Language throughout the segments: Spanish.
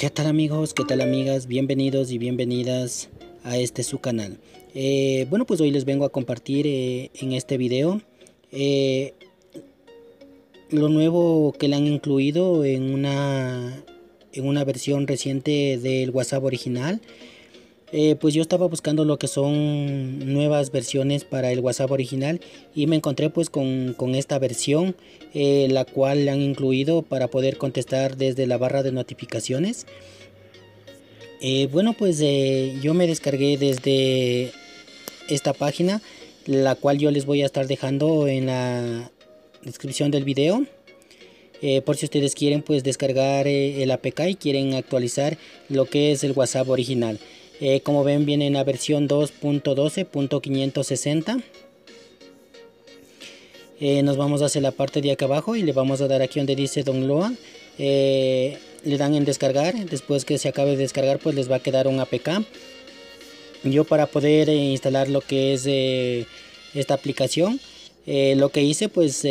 ¿Qué tal amigos? ¿Qué tal amigas? Bienvenidos y bienvenidas a este su canal. Eh, bueno, pues hoy les vengo a compartir eh, en este video eh, lo nuevo que le han incluido en una, en una versión reciente del WhatsApp original. Eh, pues yo estaba buscando lo que son nuevas versiones para el WhatsApp original y me encontré pues con, esta versión eh, la cual han incluido para poder contestar desde la barra de notificaciones. Eh, bueno pues yo me descargué desde esta página la cual yo les voy a estar dejando en la descripción del video. Por si ustedes quieren pues descargar el APK y quieren actualizar lo que es el WhatsApp original eh, como ven viene en la versión 2.12.560. Eh, nos vamos hacia la parte de acá abajo y le vamos a dar aquí donde dice download. Eh, le dan en descargar. Después que se acabe de descargar pues les va a quedar un APK. Yo para poder instalar lo que es esta aplicación. lo que hice pues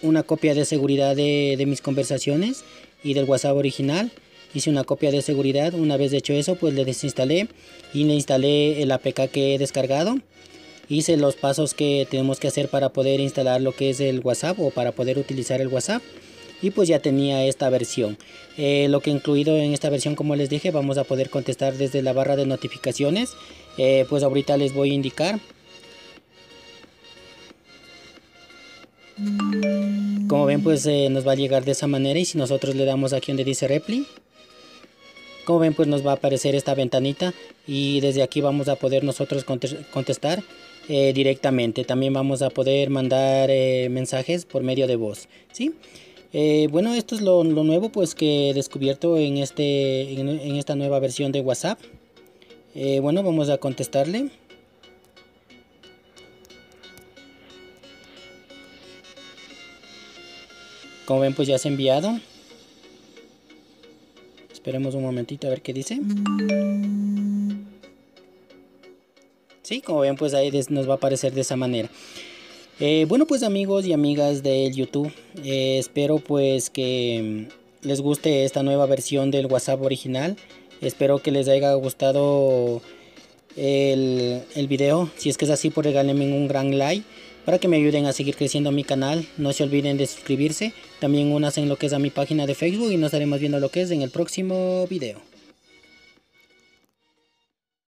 una copia de seguridad de mis conversaciones y del WhatsApp original hice una copia de seguridad. Una vez hecho eso pues le desinstalé y le instalé el APK que he descargado. Hice los pasos que tenemos que hacer para poder instalar lo que es el WhatsApp o para poder utilizar el WhatsApp. Y pues ya tenía esta versión. Eh, lo que incluido en esta versión como les dije vamos a poder contestar desde la barra de notificaciones. Eh, pues ahorita les voy a indicar. Como ven pues eh, nos va a llegar de esa manera y si nosotros le damos aquí donde dice repli como ven pues nos va a aparecer esta ventanita y desde aquí vamos a poder nosotros contestar eh, directamente. También vamos a poder mandar eh, mensajes por medio de voz. ¿sí? Eh, bueno, esto es lo, nuevo pues que he descubierto en, este, en, esta nueva versión de WhatsApp. bueno, vamos a contestarle. Como ven pues ya se ha enviado. Esperemos un momentito a ver qué dice. Sí, como ven pues ahí nos va a aparecer de esa manera. Eh, bueno pues amigos y amigas del YouTube, eh, espero pues que mm, les guste esta nueva versión del WhatsApp original. Espero que les haya gustado el, el video. Si es que es así, pues regálenme un gran like para que me ayuden a seguir creciendo mi canal. No se olviden de suscribirse. También unas en lo que es a mi página de Facebook y nos estaremos viendo lo que es en el próximo video.